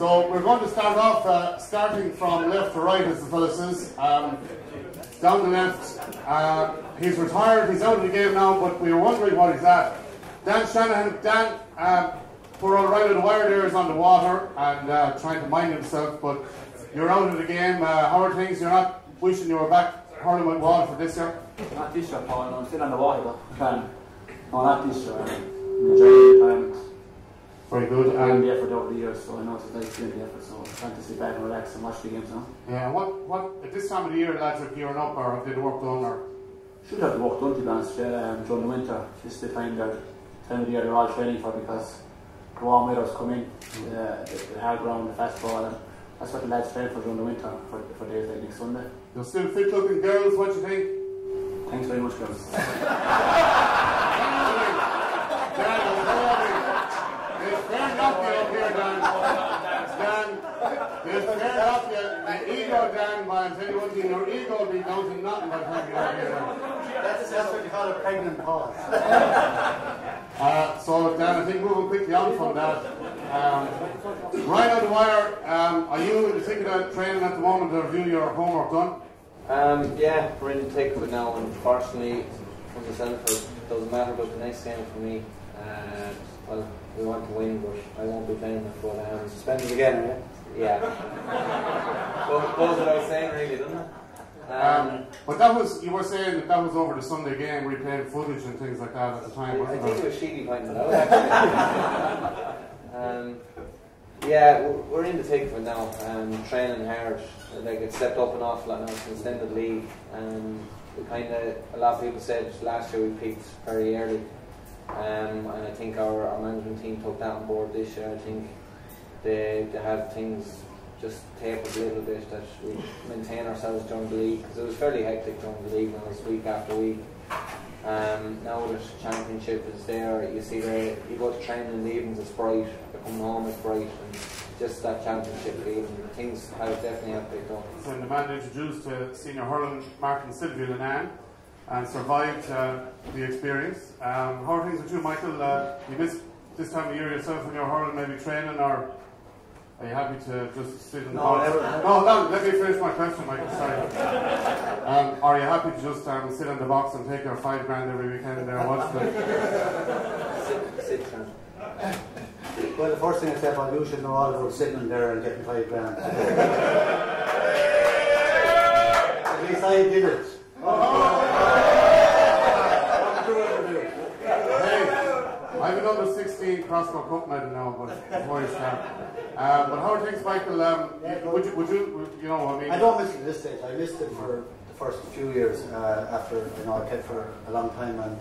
So we're going to start off, uh, starting from left to right, as the fellow says. Um, down the left, uh, he's retired, he's out of the game now, but we were wondering what he's at. Dan Shanahan, Dan, uh, poor old Ryan O'Dwyer there is on the water and uh, trying to mind himself, but you're out of the game. Uh, how are things? You're not wishing you were back hurling with Waterford this year? Not this year, Paul. I'm still on the water, but can. No, not this year. I'm enjoying the retirement. Very good. And the effort over the years, so I know it's a nice the effort. So I'm trying to sit back and relax and watch the games now. yeah, what, what, at this time of the year, lads are gearing up or have they the work done? Or? Should have the on, to be honest. Um, during the winter, this is the time that time of the year they're all training for because the warm weather's come in, the, the, the hard ground, the fast ball, and that's what the lads train for during the winter for, for days like next Sunday. You're still fit looking girls, what do you think? Thanks very much, girls. Dan, I'm sorry. There's fair enough you up here, Dan. Dan, there's fair enough you. The ego, Dan, but I'll tell you one thing, your ego will be down to nothing by the time you get up here. That's, that's what you call a pregnant pause. Uh, so, Dan, I think moving quickly on from that. Um, Ryan O'Dwyer, um, are you thinking particular training at the moment to review your homework done? Um, yeah, we're in the thick of it now. Unfortunately, for myself, it doesn't matter but the next game for me. Uh, well, we want to win, but I won't be playing it. But um, Suspended again, yeah? yeah, goes, goes without saying, really, doesn't it? Um, Um, but that was, you were saying that that was over the Sunday game, replaying footage and things like that at the time, I wasn't think it it? was Sheedy pointing it out. Actually. um, yeah, we're, we're in the thick of it now. Um, training hard. Like it stepped up an awful lot now since the end of the league. Um, we kind of a lot of people said last year we peaked very early, um, and I think our, our management team took that on board this year. I think they they have things just tapered a little bit that we maintain ourselves during the league because it was fairly hectic during the league. and it was week after week. Um, now that championship is there, you see the you go to training in the evenings, it's bright. You come home, it's bright, and just that championship league, and things have definitely have picked up. So the man introduced to senior hurling Martin Sylvia Lenan and survived uh, the experience. Um, how are things with you, Michael? Uh, you missed this time of year yourself when you're hurling, maybe training, or are you happy to just sit in the No, box? never- No, no, let me finish my question, Michael. Sorry. Um, are you happy to just um, sit in the box and take your five grand every weekend there and watch the Sit, sit down. Well, the first thing I said, well, you should know all about sitting there and getting five grand. At least I did it. Hey, I'm an under 16 Crossbow Cup medal now, but before you start. Um, but how are things, Michael? Um, would you, would you, you know, I mean, I don't miss it this stage. I missed it for the first few years uh, after you know I played for a long time, and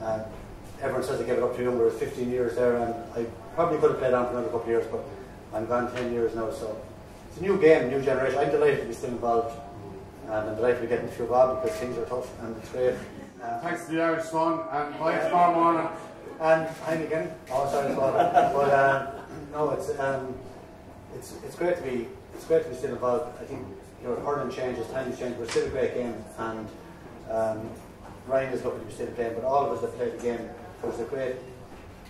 uh, everyone says I gave it up to younger. 15 years there, and I probably could have played on for another couple of years, but I'm gone 10 years now. So it's a new game, new generation. I'm delighted to be still involved, and I'm delighted to be getting a few because things are tough, and it's great. Uh, thanks to the Irish Sun and bye tomorrow morning. And I'm again. Oh, sorry, well. But uh, no, it's um, it's it's great to be it's great to be still involved. I think you know hurling changes, times change. We're still a great game, and um, Ryan is looking to be still playing. But all of us that played the game, it was a great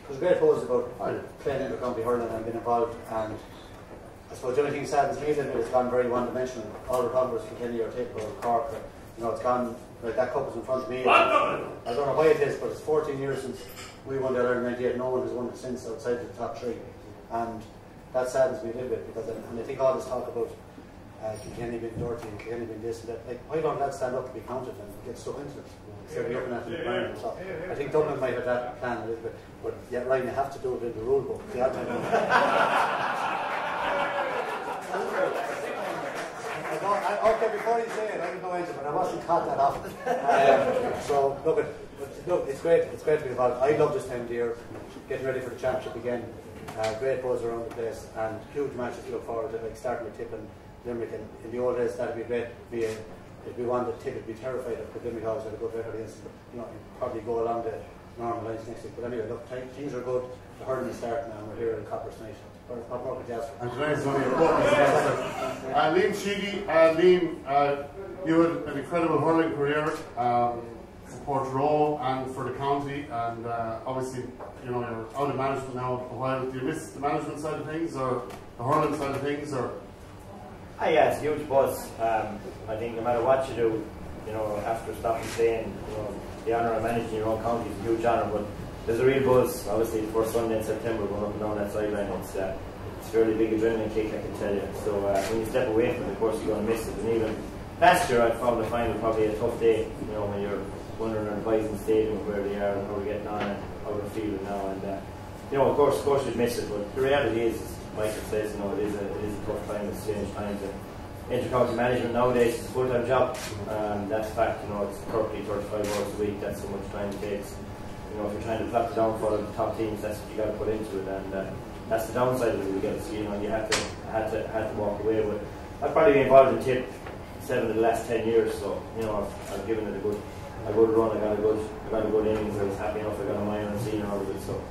it was a great buzz about playing in the county hurling and being involved. And I suppose the only thing sad is me that it's gone very one dimensional. All the Converse, or Tip or Cork, or, know, it's gone like that cup is in front of me. I don't know why it is, but it's 14 years since we won the Ireland 98. No one has won it since outside the top three. And that saddens me a little bit because, I, and I think all this talk about uh, Kilkenny being dirty and Kilkenny being this and that, like, why don't lads stand up to be counted and get stuck into it? Instead of looking at the ground. So I think Dublin might have that plan a little bit, but yet, Ryan, you have to do it in the rule book. You have to. I don't- I- Okay, before you say it, I go into it, but I wasn't cut that off. Um, so, look, it, but look, it's great. It's great to be involved. I love this time of year, getting ready for the championship again. Uh, great buzz around the place, and huge matches to look forward to, like starting with Tip and Limerick. And in the old days, that'd be great. Be a, if we wanted Tip, would be terrified of but Limerick always had a good record against them. You know, you'd probably go along the normal lines next week. But anyway, look, thi- things are good. The hurling is starting now, and we're here in Coppers tonight. And today's only a couple. Uh, Liam Sheedy, Liam, uh, you had an incredible hurling career. Um, for Portroe and for the county, and uh, obviously, you know, you're out of management now for a while. Do you miss the management side of things, or the hurling side of things, or? Ah, yeah, it's huge buzz. Um, I think no matter what you do, you know, after stopping playing, you know, the honour of managing your own county is a huge honour, but there's a real buzz. Obviously, the first Sunday in September going up and down that sideline, it's, uh, it's a fairly big adrenaline kick, I can tell you. So uh, when you step away from it, of course, you're going to miss it. And even last year, I found the final probably a tough day, you know, when you're wondering on Bison Stadium where they are and how we're getting on and how we're feeling now. And, uh, you know, of course, of course, you'd miss it, but the reality is, as Michael says, you know, it is a, it is a tough time, it's strange times. And, Intercounty management nowadays is a full-time job. Um, that's a fact, you know, it's 30, 35 hours a week, that's how much time it takes. You know, if you're trying to plot the downfall of the top teams, that's what you got to put into it. And uh, that's the downside of it, we get to you know, you have to, had to, had to walk away with. I've probably been involved in TIP seven of the last 10 years, so, you know, I've, I've given it a good, a good run, I got a good, I got a good innings, I was happy enough, I got a minor and senior out of it, so,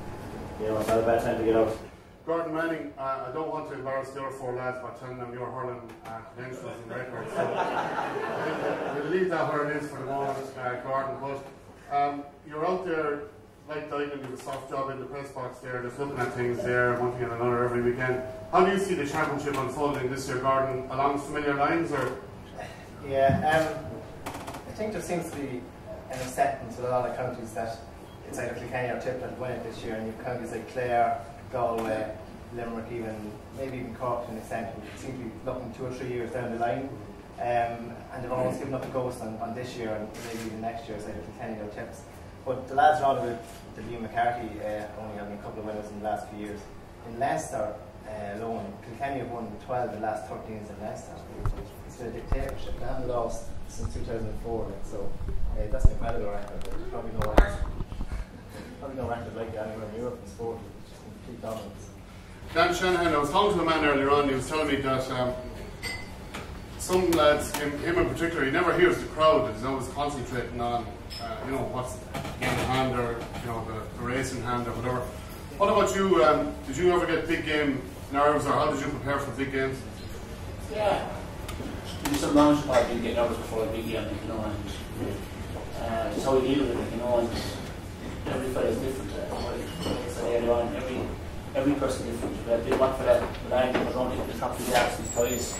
you know, it's not a bad time to get out. Gordon Manning, uh, I don't want to embarrass the other four lads by telling them your hurling uh, credentials and records. So we'll leave that where it is for the moment, uh, Gordon. But um, you're out there, like you have a soft job in the press box there, just looking at things there, one thing and another every weekend. How do you see the championship unfolding this year, Gordon? Along familiar lines, or? Yeah, um, I think there seems to be an acceptance with a lot of counties that it's either Kilkenny or Tip that win it this year, and you've counties like Clare, Galway, Limerick, even maybe even Cork to an extent, who seem to be looking two or three years down the line. Um, and they've almost given up the ghost on, on this year and maybe even next year, either Kilkenny or Tips. But the lads around with the Liam McCarthy uh, only having a couple of winners in the last few years. In Leinster uh, alone, Kilkenny have won 12 of the last 13 in Leinster. It's been a dictatorship. They haven't lost since 2004, like, so uh, that's an incredible record. There's probably no record, probably no record like that anywhere in Europe in sport. It's just complete dominance. Dan Shanahan, I was talking to a man earlier on, he was telling me that um, some lads, him, him in particular, he never hears the crowd, he's always concentrating on, uh, you know, what's in hand or, you know, the, the race in hand or whatever. What about you? Um, did you ever get big game nerves or how did you prepare for big games? Yeah. There's some lounge part you get nervous before a big game, you know, and uh, how you deal with it, you know, and every is different. Uh, I said earlier on, every every person is different. We had big one for that, but I was running the top of the his toys,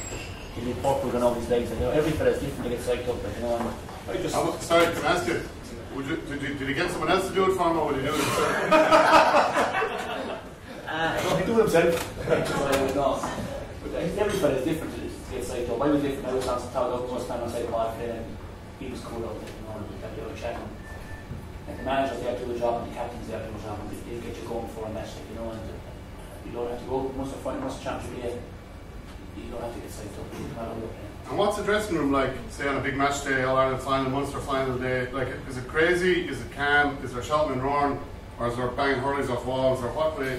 he did purple and all these and you know, every fella is different, they get psyched up, like, you know, I just. I'm, sorry, can I ask you, would you did, you, did you get someone else to do it for him or would you do it? Uh, no, he do it himself. I would not. But every fella is different. It's, like, I was different. I was on top of most time outside the playing, and he was cool out there, you know, and we kept the chatting. And the managers, they have to do a job, and the captains, they have to do a job, and they, they get you going for a match, like, you know, and uh, you don't have to go, once a fight, once a championship game, you don't have to get psyched up. You can't look And what's the dressing room like, say on a big match day, All Ireland final, Munster final day? Like, is it crazy? Is it calm? Is there shouting and roaring? Or is there banging hurleys off walls? Or what way?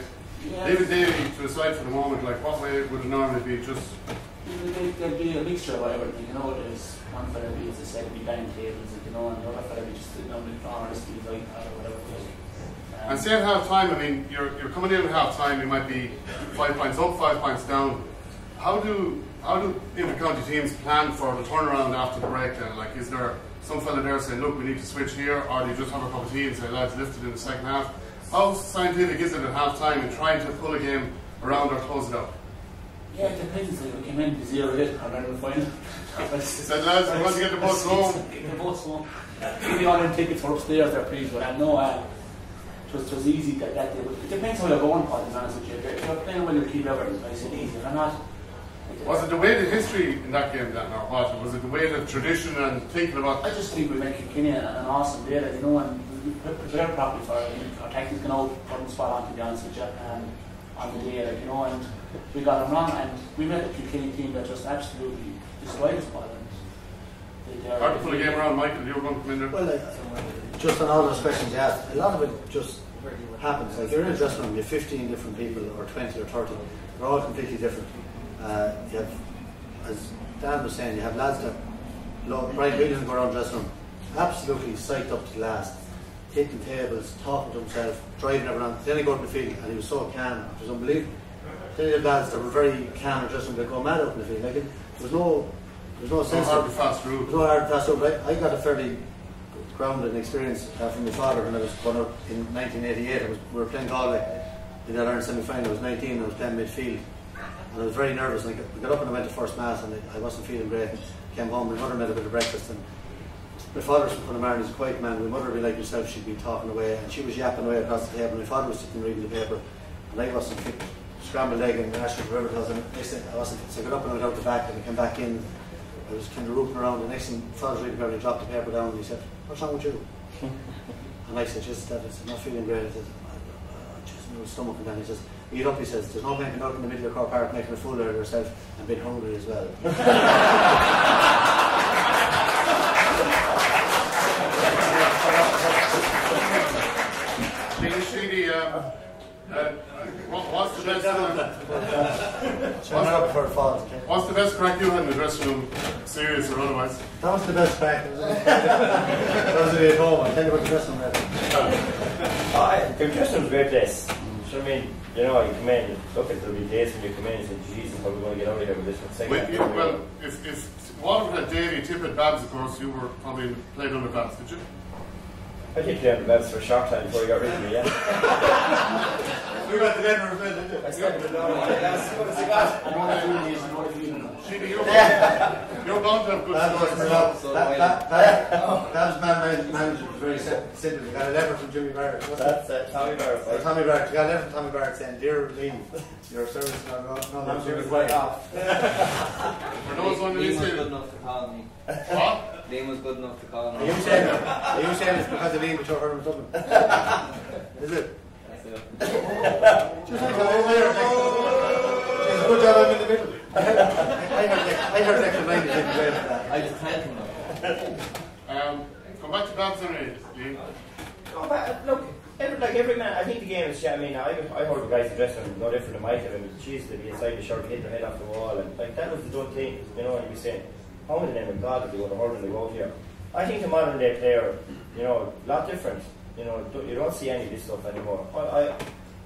Yeah. David Davey, to the side for the moment, like, what way would it normally be? Just, There- There'd be a mixture of everything, you know, there's one fella be, as I said, be bang tables, you know, and the other fella be just sitting on the floor, just be like, that or whatever. it is. Um, and say at half time, I mean, you're, you're coming in at half time, you might be five points up, five points down. How do how do inter-county teams plan for the turnaround after the break then? Like, is there some fella there saying, look, we need to switch here, or do you just have a cup of tea and say, lads, lift it in the second half? How scientific is it at half time in trying to pull a game around or close it up? Yeah, it depends. Like, we came in zero hit and then we find Said, lads, we want to get the bus home. Get the bus home. Maybe all them tickets were upstairs there, please, but I know uh, it, was, it was easy that, that day. But it depends how you're going, Paul, to be honest with you. If you're playing well, you keep everything nice and easy. If you're not, Was it the way of history in that game, that or what? Was it the way of tradition and thinking about I just think we make Kilkenny an, an awesome day, like, you know, and we pre- prepare properly for it. Our tactics can all come spot on, to be honest with you, um, on the day, like, you know, and we got them wrong, and we met a Kilkenny team that just absolutely destroyed us, Paul, and they- they're- hard to pull a game around, Michael? You were going to come in there. Well, like, just on all those questions you asked, a lot of it just happens. Like you're in a dressing room, you have 15 different people, or 20 or 30. They're all completely different. Uh, you have, as Dan was saying, you have lads that love Brian Williams go around the dressing room, absolutely psyched up to the last, hitting tables, talking to himself, driving everyone. Then he got to the field and he was so calm, it was unbelievable. Then you have lads that were very calm and dressing room, they go mad out in the field. Like it, there was no, there was no sense hard of to fast was no hard pass over. I, I got a fairly grounded experience uh, from my father when I was born up in 1988. I was, we were playing Galway in the Ireland semi-final. I was 19 and I was playing midfield. And I was very nervous. And I got, up and I went to first mass and I, wasn't feeling great. Came home, my mother made a bit of breakfast and my father's from Connemara, he's a quiet man. My mother would be like yourself, she'd be talking away and she was yapping away across the table. My father was sitting reading the paper and I wasn't fit. Scrambled egg and mashed with it was and I said I wasn't. So I got up and I went out the back and I came back in. I was kind of rooting around. The next thing, father's reading the paper and he dropped the paper down and he said, What's wrong with you? and I said, Just that, I said, not feeling great. I said, stomach and then he says, Eat up, he says, there's no making out in the middle of the car park making a fool out of yourself and being hungry as well. Dean Sheedy, um, uh, what- what's the best, uh, So before it falls. what's the best crack you had in the dressing room, serious or otherwise? That was the best practice. that was the at home. I'll tell you what the dressing room had. Oh, I, Colchester was a great. So, I mean, you know, you come in, you look at the days when you come in and say, Jesus, how are we going to get out of here with this one? Second Well, half, you, how are we well, going?" if, if Waterford had Davy, Tippett, Babs, of course, you were probably played under Babs, did you? I did play on the belts for a short time before he got rid of me, yeah. We got the Denver as well, didn't you? I started to know, that's what has he got? Sheedy, you're, you're bound to have good That was stories. that, that, that, that was man manager was very sim- simple. You got a letter from Jimmy Barrett. wasn't it? That's uh, Tommy Barrett. Or Tommy Barrett. You got a letter from Tommy Barrett saying, "Dear Liam, your service is not no, no, no, He was no, way no, off. For those on the Liam was good enough to call me. what? Liam was good enough to call me. Are you saying? Are you saying it's because of Liam which you're from Dublin? Is it? That's it. Just like over there. It's a good job I'm in the middle. I heard next, I heard next line is in great for that. I just thank him. Um, come back to Babs anyway, Liam. Oh, but, look, every, like every man, I think the game is. I mean, I, I heard the guys addressing him no different than Mike. I mean, jeez, they'd be inside the shirt, hit their head off the wall, and like that was the done thing. You know, and you'd be saying, how many of them in God did they go to hurling the go here? I think the modern day player, you know, a lot different. You know, don't- you don't see any of this stuff anymore. I, I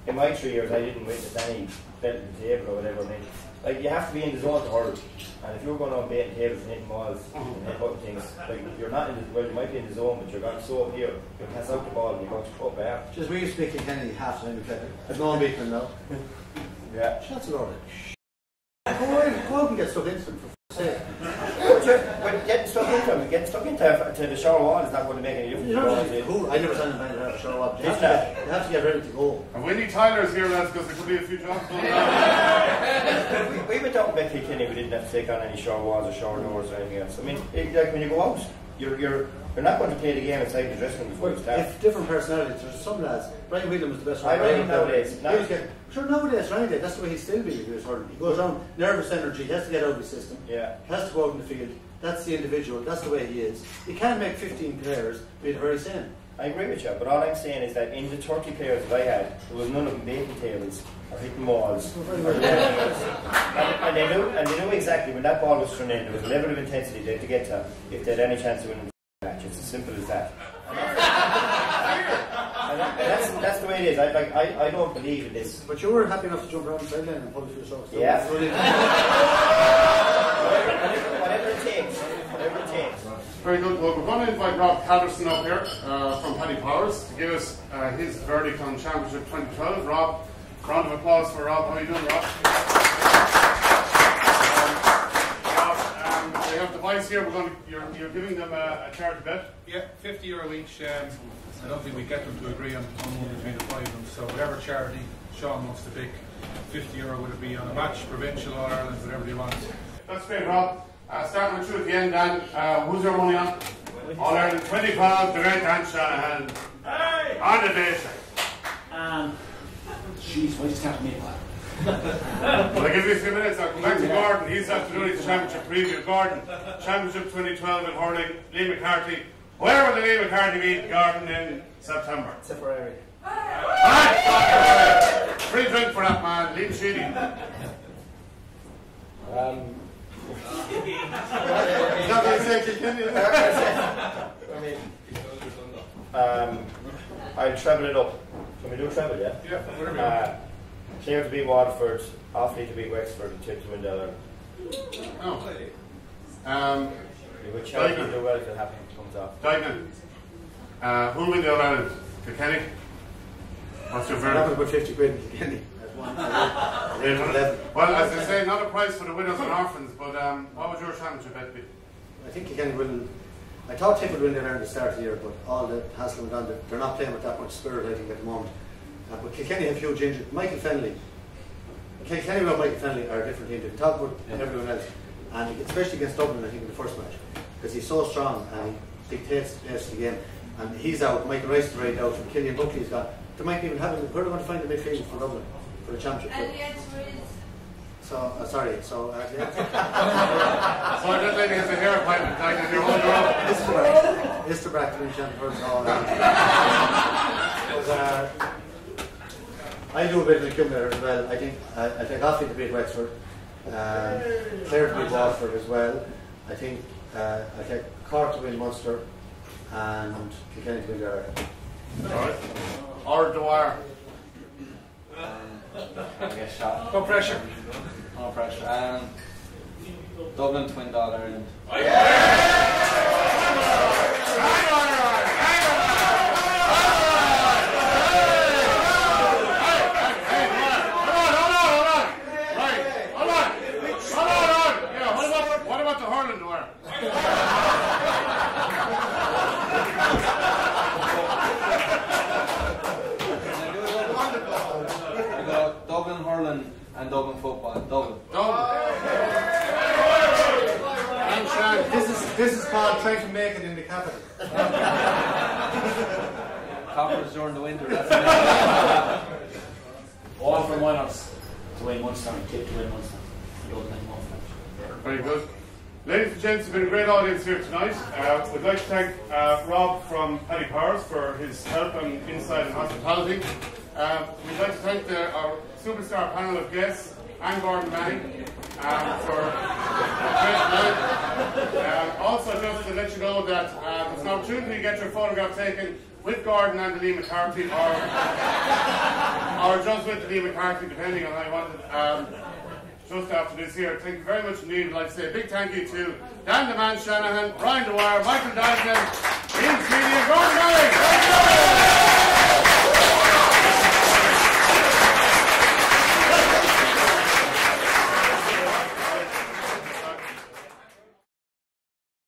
in my three years, I didn't witness any belt at the table or whatever. I mean, like you have to be in the zone to hurl, and if you're going on baiting tables and hitting balls and uh-huh. headbutting things, like you're not in the well, you might be in the zone, but you're going so up here, you pass out the ball and you're going to cut back. Just we used to be Kennedy half time we played. There's no beating now. Yeah. Shots of order. Go out, go out and get stuck into them for sake. But, you're, but getting stuck into them, getting stuck into to the shower wall is not going to make any difference. You know, who, I never signed a man to have a show up. You have, Is to you have to get ready to go. And Winnie Tyler's here, lads, because there could be a few jobs going on. we, we went out in Kilkenny, we didn't have to take on any shower walls or shower doors or anything else. I mean, it, like when you go out, you're, you're, you're not going to play the game inside the dressing room before you start. If different personalities, there's some lads. Brian Whelahan was the best I one. reckon nowadays, now- was getting, sure, nowadays, right? That's the way he'd still be if he was hurting. He goes around, nervous energy, he has to get out of his system. Yeah. He has to go out in the field. That's the individual. That's the way he is. You can't make 15 players be the very same. I agree with you, but all I'm saying is that in the 30 players that I had, there was none of them baiting tables or hitting walls or doing anything else. And, and they knew, and they knew exactly when that ball was thrown in, there was a level of intensity they had to get to if they had any chance of winning the match. It's as simple as that. And that- and that's, that's the way it is. I, like, I, I don't believe in this. But you were happy enough to jump around the sideline and pull through the socks. Yeah. So did- Whatever, whatever it takes. Whatever takes. Very good. Well, we're going to invite Rob Patterson up here uh, from Paddy Powers to give us uh, his verdict on Championship 2012. Rob, round of applause for Rob. How are you doing, Rob? Um, Rob, um, they have the vice here. We're going to, you're, you're giving them a, a charity bet. Yeah, 50 euro each. Um, I don't think we get them to agree on, on one between the five of them. So whatever charity Sean wants to pick, 50 euro would it be on a match, provincial, or Ireland, whatever he wants. That's great, Rob. Uh, starting with you at the end, Dan. Uh, who's your money on? All Ireland 2012, the great Dan Shanahan. Hey! On the day, sir. Um, jeez, why just can't make one? Well, I'll give you a few minutes. I'll come back to Gordon. He's after doing his championship preview. Gordon, championship 2012 in hurling, Liam McCarthy. Where will the Liam McCarthy meet Gordon in September? Tipperary. Right, Free drink for that man, Liam Sheedy. Um, He's not going to say Kilkenny, is he? I mean, um, I'll treble it up. Can we do a treble, yeah? Yeah, whatever. Uh, Clare to beat Waterford, Offaly to beat Wexford, and Tip to win the other. Oh. Um, We would chance to do well if it happens, comes off. Diamond. Uh, who will win the All Ireland? Kilkenny? What's your I'm not verdict? going to put 50 quid in Kenny. Eight. Well, as I say, not a prize for the widows and orphans, but um, what would your championship bet be? I think Kilkenny will. I thought Tip would win at the start of the year, but all the hassle went on. They're- They're not playing with that much spirit, I think, at the moment. Uh, but Kilkenny have huge injuries. Michael Fennelly. Kilkenny without Michael Fennelly are a different team. They can talk about everyone else. And especially against Dublin, I think, in the first match. Because he's so strong and he dictates the pace of the game. And he's out. Michael Rice is right out. And Killian Buckley's gone. They might even have him. Where are they going to find the midfield for Dublin? For the championship? And the answer is So, uh, sorry. So, uh, yeah. So that lady has a hair appointment, like if you're holding her up. Isterbrack. Isterbrack to win champion for all uh, I do a bit of the accumulator as well. I think I, I think Offaly to beat Wexford, um, Clare to beat Waterford as well. I think uh, I take Cork to win Munster and Kilkenny to win Derry. Alright. O'Dwyer. I get shot. No pressure. No pressure. Um, Dublin Twin Dog Ireland. Hold on, hold on, hold on. Right, hold on. Hold on, hold on. Yeah, what about, what about the hurling Dwyer? I go Dublin hurling and Dublin football. Dublin. Dublin. This is this is called trying to make it in the capital. Coppers during the winter. That's it. All from winners to win Munster and Tip to win Munster. Dublin and Munster. Very good. Ladies and gents, it's been a great audience here tonight. Uh, we'd like to thank uh, Rob from Paddy Powers for his help and insight and hospitality. Uh, we'd like to thank the, our superstar panel of guests, I'm Gordon Manning, um, for. Uh, also, just to let you know that uh, there's an opportunity to get your photograph taken with Gordon and Liam McCarthy, or, or just with Liam McCarthy, depending on how you want it. Um, just after this here. Thank you very much indeed. I'd like to say a big thank you to Dan the Man Shanahan, Ryan O'Dwyer, Michael Dyson, Liam Sheedy, and Gordon Manning.